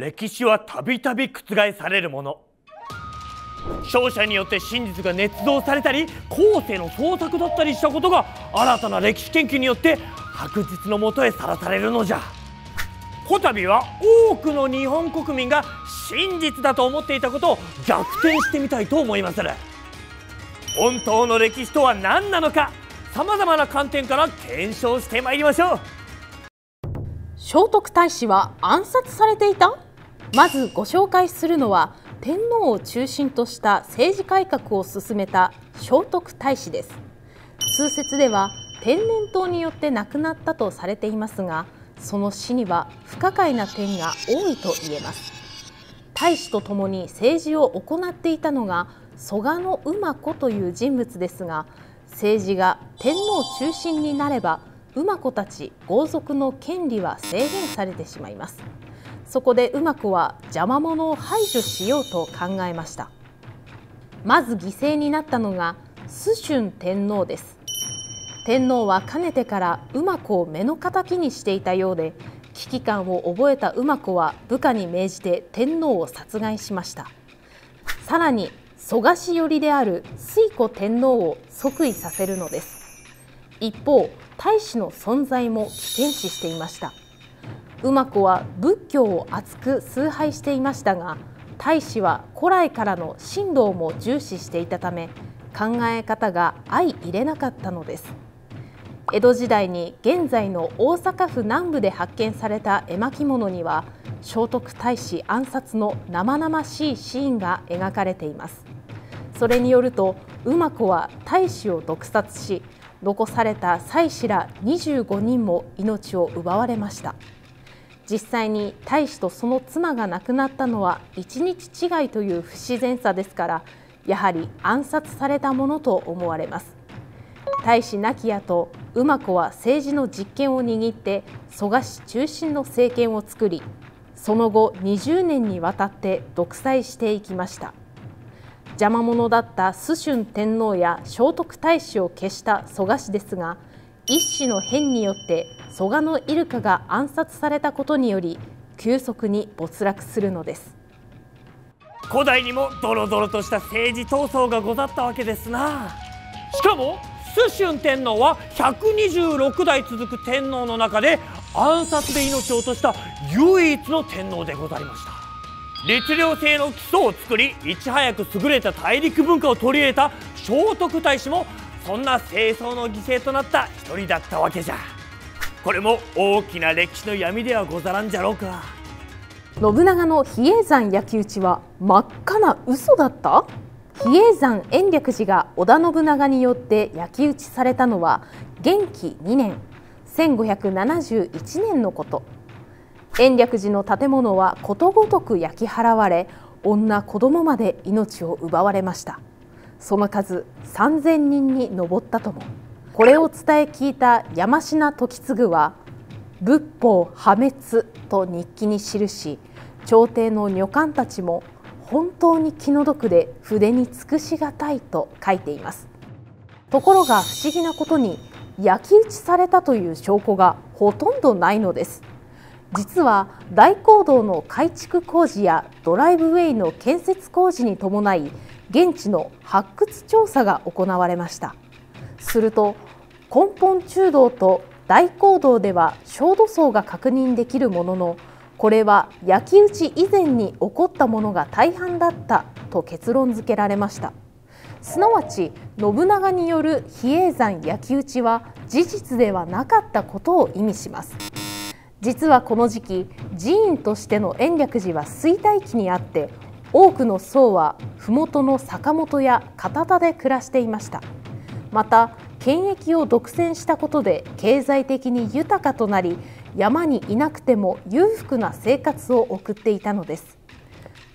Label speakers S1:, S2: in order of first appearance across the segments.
S1: 歴史はたびたび覆されるもの。勝者によって真実が捏造されたり後世の創作だったりしたことが新たな歴史研究によって白日のもとへさらされるのじゃ。こたびは多くの日本国民が真実だと思っていたことを逆転してみたいと思います本当の歴史とは何なのかさまざまな観点から検証してまいりましょう。
S2: 聖徳太子は暗殺されていた？まずご紹介するのは天皇を中心とした政治改革を進めた聖徳太子です。通説では天然痘によって亡くなったとされていますがその死には不可解な点が多いと言えます。太子と共に政治を行っていたのが蘇我馬子という人物ですが政治が天皇中心になれば馬子たち豪族の権利は制限されてしまいます。そこで馬子は邪魔者を排除しようと考えました。まず犠牲になったのが崇春天皇です。天皇はかねてから馬子を目の敵にしていたようで危機感を覚えた馬子は部下に命じて天皇を殺害しました。さらに蘇我氏寄りである推古天皇を即位させるのです。一方太子の存在も危険視していました。馬子は仏教を厚く崇拝していましたが太子は古来からの神道も重視していたため考え方が相入れなかったのです。江戸時代に現在の大阪府南部で発見された絵巻物には聖徳太子暗殺の生々しいシーンが描かれています。それによると馬子は太子を毒殺し残された妻子ら25人も命を奪われました。実際に太子とその妻が亡くなったのは1日違いという不自然さですからやはり暗殺されたものと思われます。太子亡き後馬子は政治の実権を握って蘇我氏中心の政権を作りその後20年にわたって独裁していきました。邪魔者だった崇春天皇や聖徳太子を消した蘇我氏ですが一子の変によって蘇我のイルカが暗殺されたことにより急速に没落するのです。
S1: 古代にもドロドロとした政治闘争がござったわけですな。しかも崇春天皇は126代続く天皇の中で暗殺で命を落とした唯一の天皇でございました。律令制の基礎を作りいち早く優れた大陸文化を取り入れた聖徳太子もそんな清掃の犠牲となった一人だったわけじゃ。これも大きな歴史の闇ではござらんじゃろうか。
S2: 信長の比叡山焼き討ちは真っ赤な嘘だった？比叡山延暦寺が織田信長によって焼き討ちされたのは元亀2年1571年のこと。延暦寺の建物はことごとく焼き払われ女子供まで命を奪われました。その数3000人に上ったとも。これを伝え聞いた山科時次は仏法破滅と日記に記し朝廷の女官たちも本当に気の毒で筆に尽くしがたいと書いています。ところが不思議なことに焼き討ちされたという証拠がほとんどないのです。実は大講堂の改築工事やドライブウェイの建設工事に伴い現地の発掘調査が行われました。すると根本中道と大講堂では焦土層が確認できるもののこれは焼き討ち以前に起こったものが大半だったと結論付けられました。すなわち信長による比叡山焼き討ちは事実ではなかったことを意味します。実はこの時期寺院としての延暦寺は衰退期にあって多くの僧は麓の坂本や片田で暮らしていました。また権益を独占したことで経済的に豊かとなり山にいなくても裕福な生活を送っていたのです。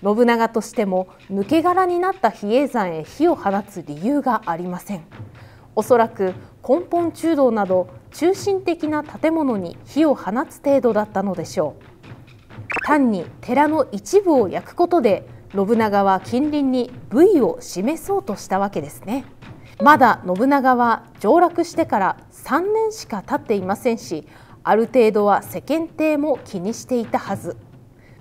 S2: 信長としても抜け殻になった比叡山へ火を放つ理由がありません。おそらく根本中道など中心的な建物に火を放つ程度だったのでしょう。単に寺の一部を焼くことで信長は近隣に部位を示そうとしたわけですね。まだ信長は上洛してから3年しか経っていませんしある程度は世間体も気にしていたはず。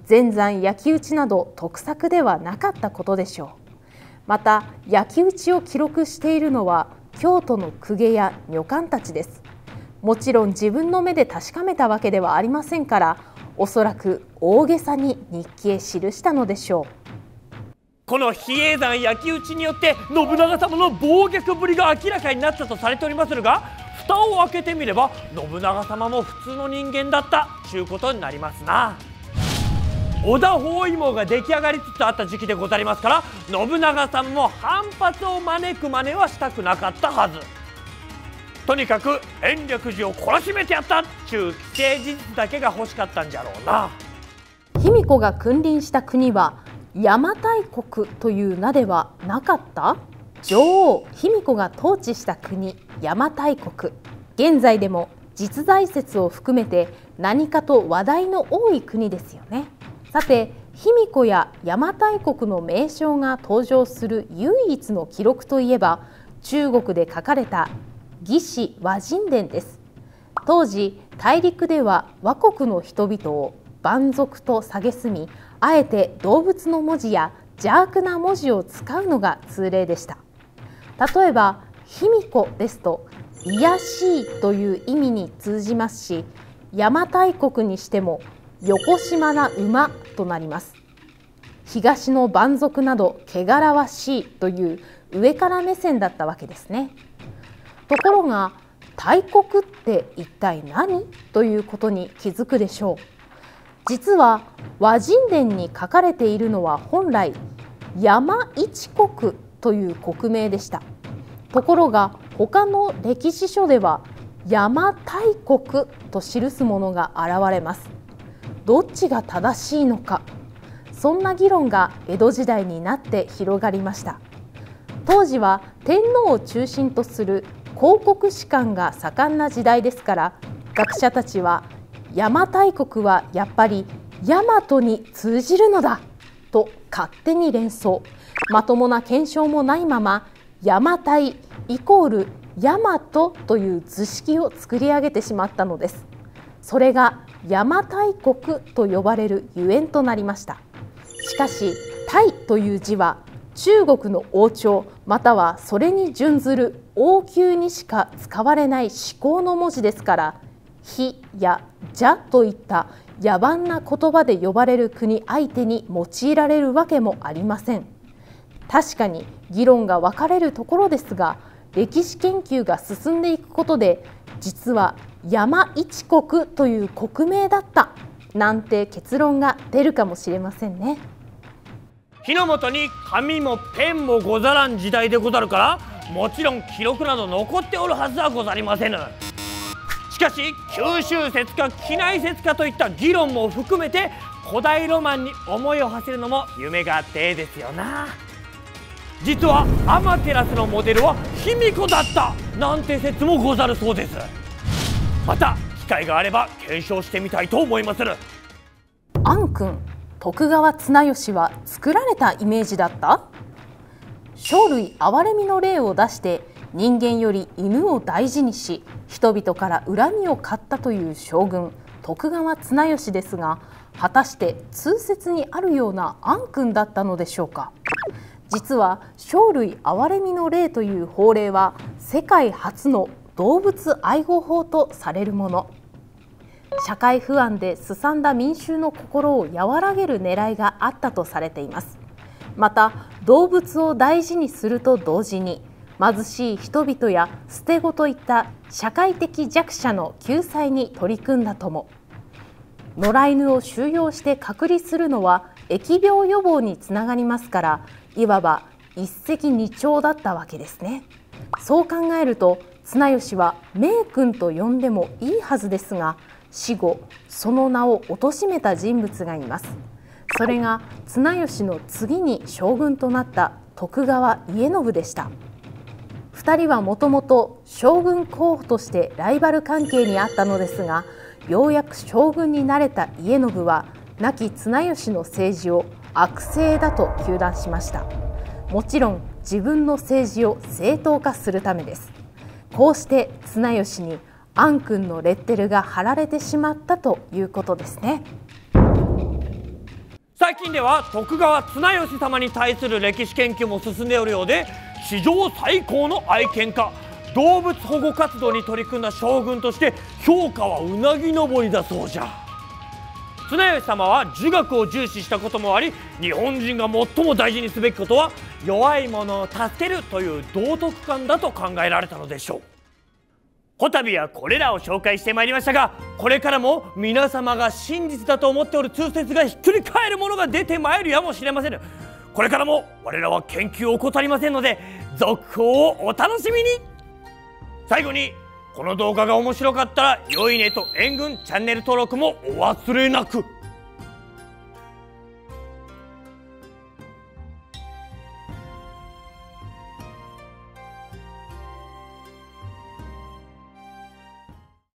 S2: 前山焼き討ちなど得策ではなかったことでしょう。また焼き討ちを記録しているのは京都の公家や女官たちです。もちろん自分の目で確かめたわけではありませんからおそらく大げさに日記へ記したのでしょう。
S1: この比叡山焼き討ちによって信長様の暴虐ぶりが明らかになったとされておりまするが蓋を開けてみれば信長様も普通の人間だったちゅうことになりますな。織田包囲網が出来上がりつつあった時期でございますから信長さんも反発を招く真似はしたくなかったはず。とにかく延暦寺を懲らしめてやったっちゅう既成事実だけが欲しかったんじゃろうな。
S2: 卑弥呼が君臨した国は邪馬台国という名ではなかった？女王卑弥呼が統治した国邪馬台国。現在でも実在説を含めて何かと話題の多い国ですよね。さて卑弥呼や邪馬台国の名称が登場する唯一の記録といえば中国で書かれた義士和人伝です。当時大陸では倭国の人々を蛮族と蔑みあえて動物の文字や邪悪な文字を使うのが通例でした。例えば卑弥呼ですと卑しいという意味に通じますし邪馬台国にしても横島な馬となります。東の蛮族など汚らわしいという上から目線だったわけですね。ところが大国って一体何ということに気づくでしょう。実は和人伝に書かれているのは本来山一国という国名でした。ところが他の歴史書では山大国と記すものが現れます。どっちが正しいのかそんな議論が江戸時代になって広がりました。当時は天皇を中心とする広告士官が盛んな時代ですから学者たちは邪馬台国はやっぱり大和に通じるのだと勝手に連想。まともな検証もないまま邪馬台イコール大和という図式を作り上げてしまったのです。それが邪馬台国と呼ばれるゆえんとなりました。しかし「台」という字は中国の王朝またはそれに準ずる王宮にしか使われない思考の文字ですから「ひ」や「じゃ」といった野蛮な言葉で呼ばれる国相手に用いられるわけもありません確かに議論が分かれるところですが歴史研究が進んでいくことで実は山一国という国名だったなんて結論が出るかもしれませんね。
S1: 火の元に紙もペンもござらん時代でござるからもちろん記録など残っておるはずはござりませぬしかし九州説か機内説かといった議論も含めて古代ロマンに思いを馳せるのも夢があってですよな。実はアマテラスのモデルは卑弥呼だったなんて説もござるそうです。また機会があれば検証してみたいと思いまする。
S2: アン君徳川綱吉は作られたイメージだった？生類憐れみの例を出して人間より犬を大事にし人々から恨みを買ったという将軍徳川綱吉ですが果たして通説にあるような暗君だったのでしょうか。実は生類憐れみの例という法令は世界初の動物愛護法とされるもの。社会不安ですさんだ民衆の心を和らげる狙いがあったとされています。また動物を大事にすると同時に貧しい人々や捨て子といった社会的弱者の救済に取り組んだとも。野良犬を収容して隔離するのは疫病予防につながりますからいわば一石二鳥だったわけですね。そう考えると綱吉は名君と呼んでもいいはずですが死後その名を貶めた人物がいます。それが綱吉の次に将軍となった徳川家信でした。2人はもともと将軍候補としてライバル関係にあったのですがようやく将軍になれた家信は亡き綱吉の政治を悪政だと糾弾しました。もちろん自分の政治を正当化するためです。こうして綱吉にアン君のレッテルが貼られてしまったということですね。
S1: 最近では徳川綱吉様に対する歴史研究も進んでおるようで史上最高の愛犬家。動物保護活動に取り組んだ将軍として評価はうなぎ登りだそうじゃ。綱吉様は儒学を重視したこともあり日本人が最も大事にすべきことは弱い者を助けるという道徳観だと考えられたのでしょう。こたびはこれらを紹介してまいりましたがこれからも皆様が真実だと思っておる通説がひっくり返るものが出てまいるやもしれませんこれからも我らは研究を怠りませんので続報をお楽しみに。最後にこの動画が面白かったら良いねと援軍チャンネル登録もお忘れなく。